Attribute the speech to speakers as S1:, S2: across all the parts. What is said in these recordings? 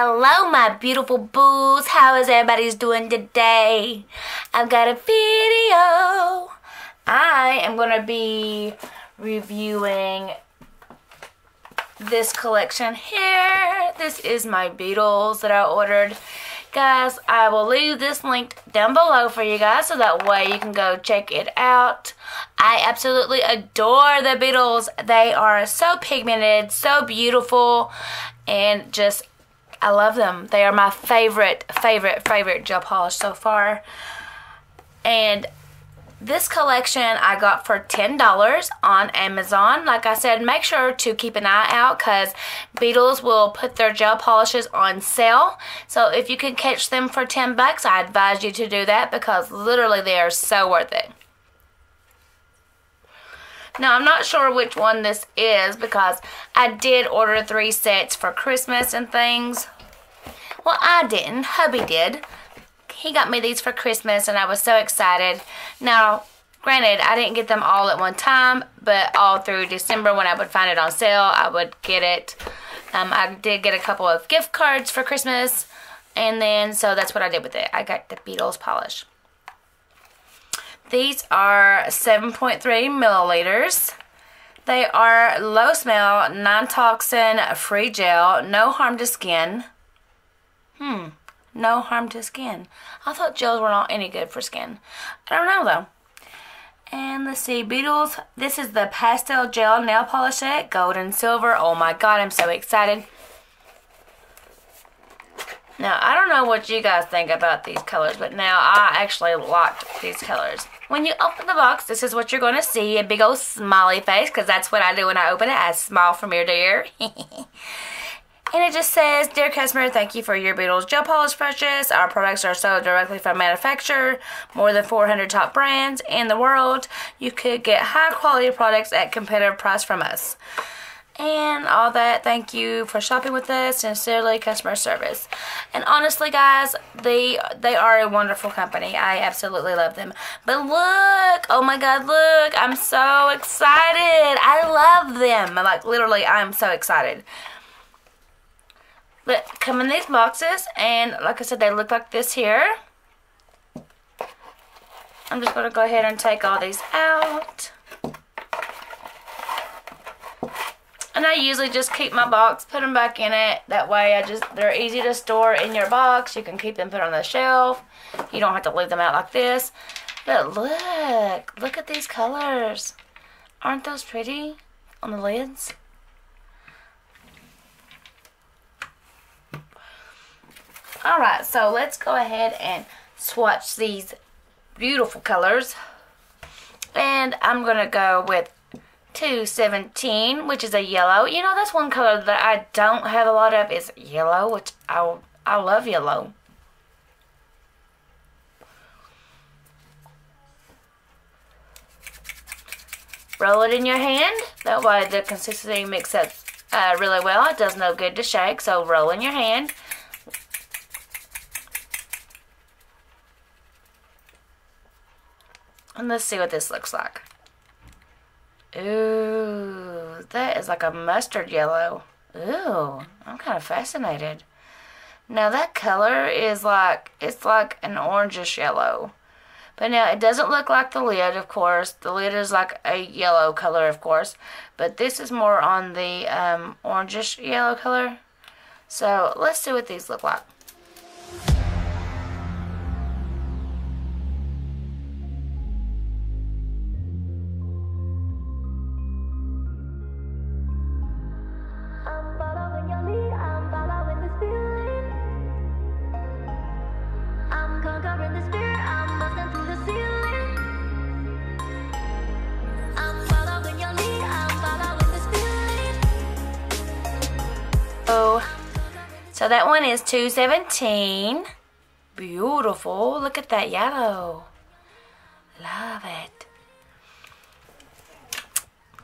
S1: Hello, my beautiful boos. How is everybody's doing today? I've got a video. I am going to be reviewing this collection here. This is my Beetles that I ordered. Guys, I will leave this link down below for you guys so that way you can go check it out. I absolutely adore the Beetles. They are so pigmented, so beautiful, and just, I love them. They are my favorite, favorite, favorite gel polish so far. And this collection I got for $10 on Amazon. Like I said, make sure to keep an eye out because Beetles will put their gel polishes on sale. So if you can catch them for 10 bucks, I advise you to do that because literally they are so worth it. Now, I'm not sure which one this is because I did order three sets for Christmas and things. Well, I didn't. Hubby did he got me these for Christmas and I was so excited. Now, granted, I didn't get them all at one time, but all through December when I would find it on sale, I would get it. Um, I did get a couple of gift cards for Christmas, and then, so that's what I did with it. I got the Beetles polish. These are 7.3 milliliters. They are low smell, non-toxin, free gel, no harm to skin. Hmm no harm to skin. I thought gels were not any good for skin. I don't know though. And let's see, Beetles. This is the pastel gel nail polish set, gold and silver. Oh my god, I'm so excited. Now, I don't know what you guys think about these colors, but now I actually liked these colors. When you open the box, this is what you're going to see, a big old smiley face, because that's what I do when I open it. I smile from ear to ear. And it just says, Dear customer, thank you for your Beetles gel polish purchase. Our products are sold directly from manufacturer, more than 400 top brands in the world. You could get high quality products at competitive price from us. And all that, thank you for shopping with us. Sincerely, customer service. And honestly, guys, they they are a wonderful company. I absolutely love them. But look, oh my God, look! I'm so excited. I love them. Like literally, I'm so excited. But come in these boxes, and like I said, they look like this here. I'm just going to go ahead and take all these out. And I usually just keep my box, put them back in it. That way I just they're easy to store in your box. You can keep them put on the shelf. You don't have to leave them out like this. But look, look at these colors. Aren't those pretty on the lids? Alright, so let's go ahead and swatch these beautiful colors. And I'm going to go with 217, which is a yellow. You know, that's one color that I don't have a lot of is yellow, which I, I love yellow. Roll it in your hand. That way the consistency mixes up uh, really well. It does no good to shake, so roll in your hand. And let's see what this looks like. Ooh, that is like a mustard yellow. Ooh, I'm kind of fascinated. Now that color is like, it's like an orangish yellow. But now it doesn't look like the lid, of course. The lid is like a yellow color, of course. But this is more on the um, orangish yellow color. So let's see what these look like. So that one is 217. Beautiful. Look at that yellow. Love it.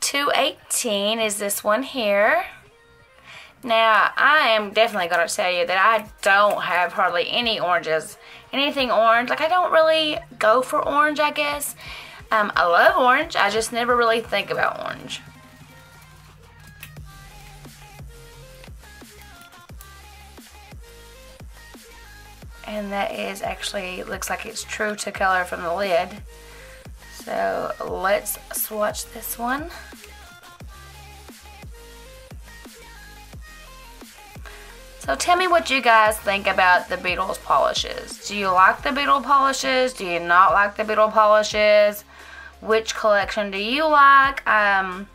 S1: 218 is this one here. Now, I am definitely going to tell you that I don't have hardly any oranges. Anything orange. Like, I don't really go for orange, I guess. Um, I love orange. I just never really think about orange. And that is actually, looks like it's true to color from the lid. So let's swatch this one. So tell me what you guys think about the Beetles polishes. Do you like the Beetle polishes? Do you not like the Beetle polishes? Which collection do you like? Um,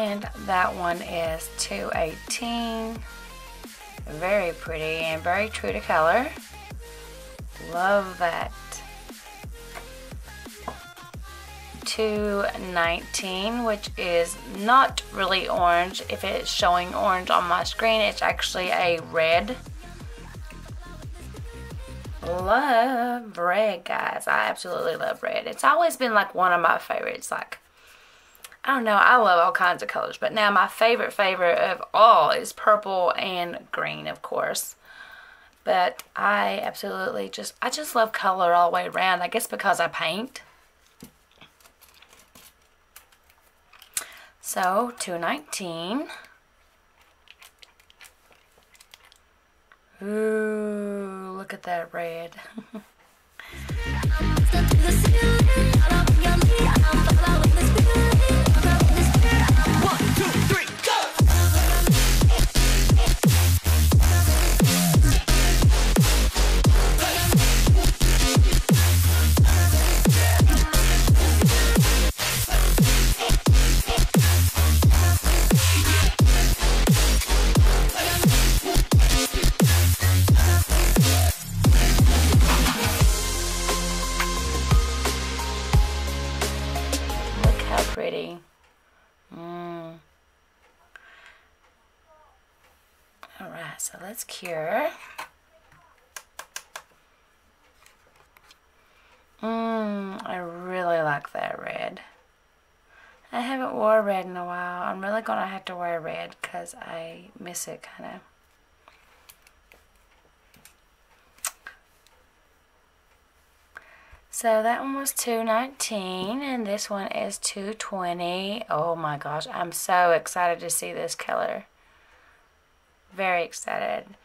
S1: And that one is 218. Very pretty and very true to color. Love that. 219, which is not really orange. If it's showing orange on my screen, it's actually a red. Love red, guys. I absolutely love red. It's always been like one of my favorites. Like, I don't know, I love all kinds of colors, but now my favorite favorite of all is purple and green, of course. But I absolutely just, I just love color all the way around. I guess because I paint. So, 219. Ooh, look at that red. Alright, so let's cure. Mmm, I really like that red. I haven't wore red in a while. I'm really going to have to wear red because I miss it kind of. So that one was 219 and this one is 220. Oh my gosh, I'm so excited to see this color. Very excited.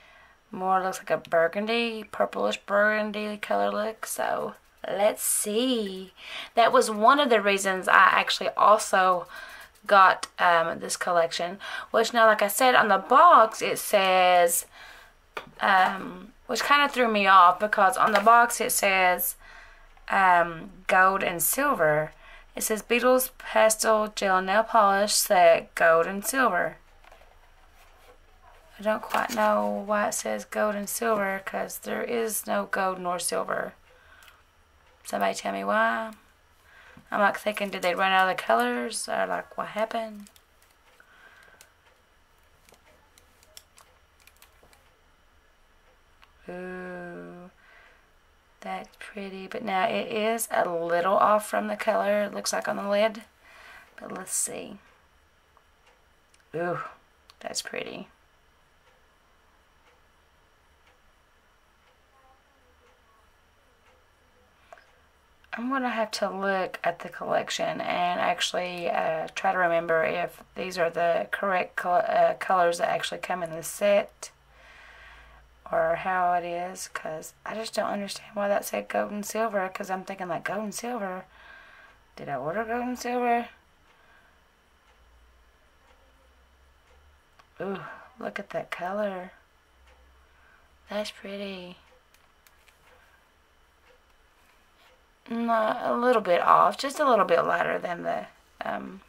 S1: More looks like a burgundy, purplish burgundy color look. So let's see. That was one of the reasons I actually also got um, this collection. Which now, like I said, on the box it says, um, which kind of threw me off because on the box it says um, gold and silver. It says Beetles Pastel Gel Nail Polish Set Gold and Silver. I don't quite know why it says gold and silver because there is no gold nor silver. Somebody tell me why. I'm like thinking, did they run out of the colors or like what happened? Ooh. That's pretty, but now it is a little off from the color, it looks like on the lid. But let's see. Ooh, that's pretty. I'm going to have to look at the collection and actually uh, try to remember if these are the correct col uh, colors that actually come in the set or how it is because I just don't understand why that said gold and silver because I'm thinking like gold and silver. Did I order gold and silver? Ooh, look at that color. That's pretty. Not a little bit off, just a little bit lighter than the um,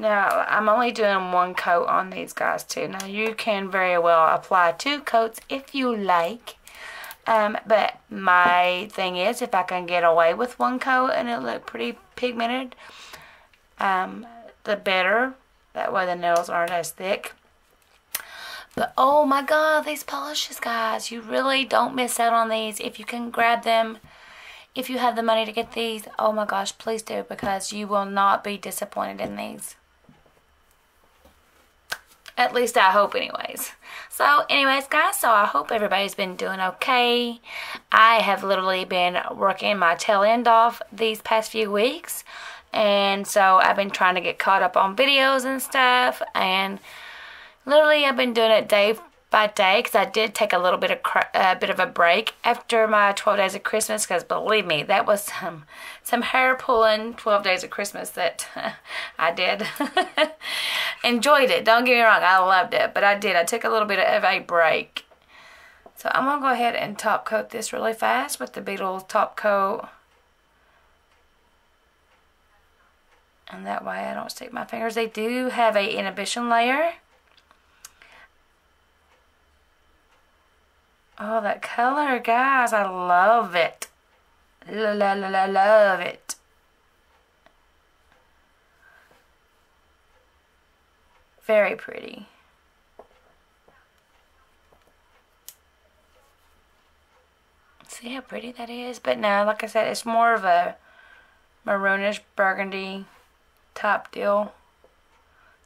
S1: now, I'm only doing one coat on these guys too. Now, you can very well apply two coats if you like. Um, but my thing is, if I can get away with one coat and it look pretty pigmented, um, the better. That way the nails aren't as thick. But oh my god, these polishes, guys. You really don't miss out on these. If you can grab them, if you have the money to get these, oh my gosh, please do because you will not be disappointed in these. At least I hope anyways. So anyways guys, so I hope everybody's been doing okay. I have literally been working my tail end off these past few weeks. And so I've been trying to get caught up on videos and stuff. And literally I've been doing it day by day because I did take a little bit of a bit of a break after my 12 days of Christmas because believe me that was some some hair pulling 12 days of Christmas that I did. Enjoyed it don't get me wrong I loved it but I did. I took a little bit of a break. So I'm gonna go ahead and top coat this really fast with the Beetle top coat. And that way I don't stick my fingers. They do have a inhibition layer Oh, that color, guys. I love it. La la la la love it. Very pretty. See how pretty that is? But now, like I said, it's more of a maroonish burgundy top deal.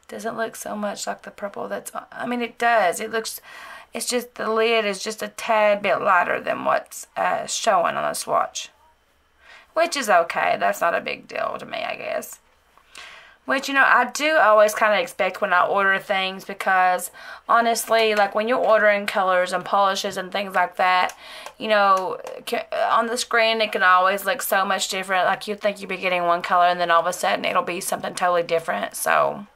S1: Doesn't look so much like the purple that's. I mean, it does. It looks it's just the lid is just a tad bit lighter than what's uh, showing on the swatch. Which is okay. That's not a big deal to me, I guess. Which, you know, I do always kind of expect when I order things because, honestly, like when you're ordering colors and polishes and things like that, you know, on the screen it can always look so much different. Like you'd think you'd be getting one color and then all of a sudden it'll be something totally different. So,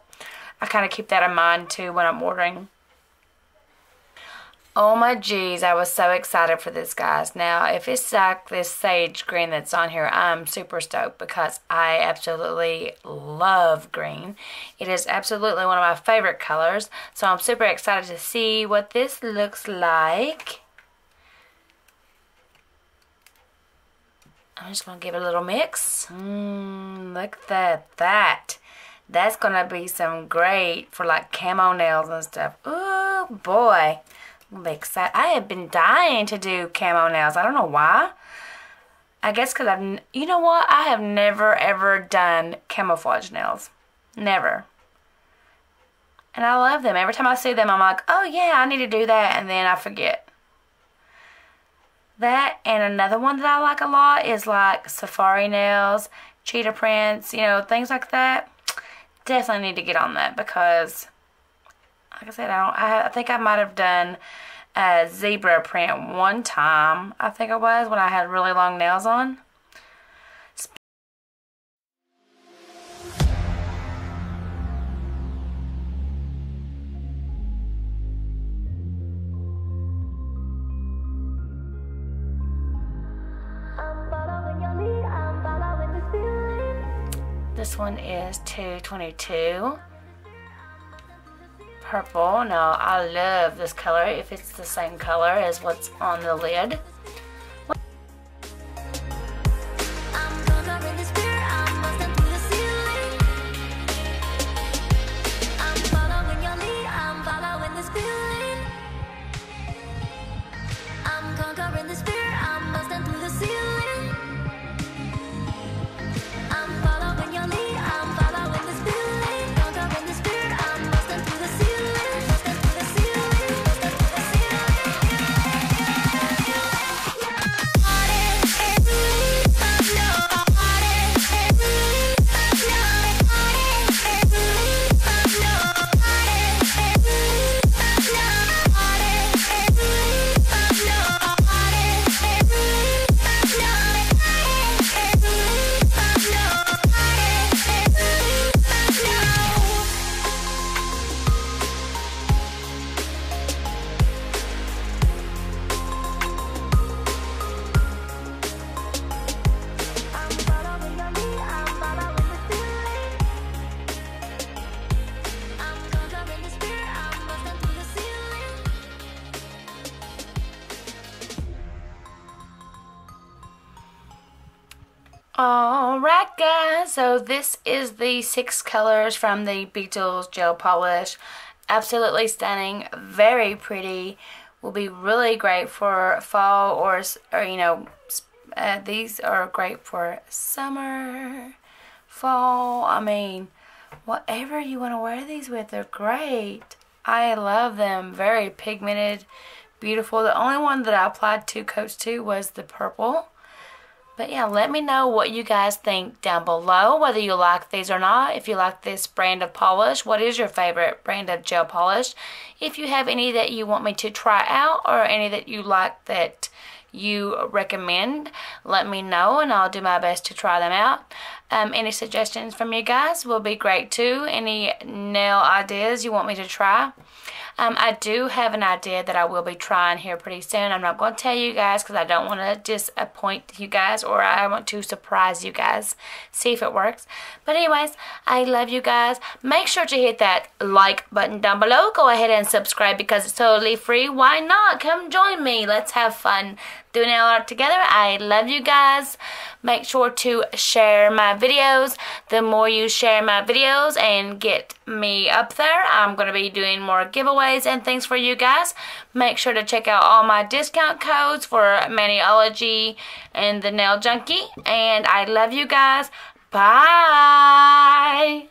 S1: I kind of keep that in mind too when I'm ordering. Oh my geez, I was so excited for this, guys. Now, if it's like this sage green that's on here, I'm super stoked because I absolutely love green. It is absolutely one of my favorite colors. So I'm super excited to see what this looks like. I'm just going to give it a little mix. Mmm, look at that. That. That's going to be some great for like camo nails and stuff. Oh boy. I'm excited. I have been dying to do camo nails. I don't know why. I guess because I've, you know what? I have never ever done camouflage nails. Never. And I love them. Every time I see them, I'm like, oh yeah, I need to do that. And then I forget. That and another one that I like a lot is like safari nails, cheetah prints, you know, things like that. Definitely need to get on that because like I said, I, I, I think I might have done a zebra print one time. I think it was when I had really long nails on. This one is 222 purple. Now, I love this color if it's the same color as what's on the lid. So this is the six colors from the Beetles gel polish. Absolutely stunning, very pretty. Will be really great for fall or, or you know, uh, these are great for summer, fall. I mean, whatever you want to wear these with, they're great. I love them. Very pigmented, beautiful. The only one that I applied two coats to was the purple. But yeah, let me know what you guys think down below, whether you like these or not. If you like this brand of polish, what is your favorite brand of gel polish? If you have any that you want me to try out or any that you like that you recommend, let me know and I'll do my best to try them out. Um, any suggestions from you guys will be great too. Any nail ideas you want me to try. Um, I do have an idea that I will be trying here pretty soon. I'm not going to tell you guys because I don't want to disappoint you guys or I want to surprise you guys. See if it works. But anyways, I love you guys. Make sure to hit that like button down below. Go ahead and subscribe because it's totally free. Why not? Come join me. Let's have fun doing nail art together. I love you guys. Make sure to share my videos. The more you share my videos and get me up there, I'm going to be doing more giveaways and things for you guys. Make sure to check out all my discount codes for Maniology and the Nail Junkie. And I love you guys. Bye.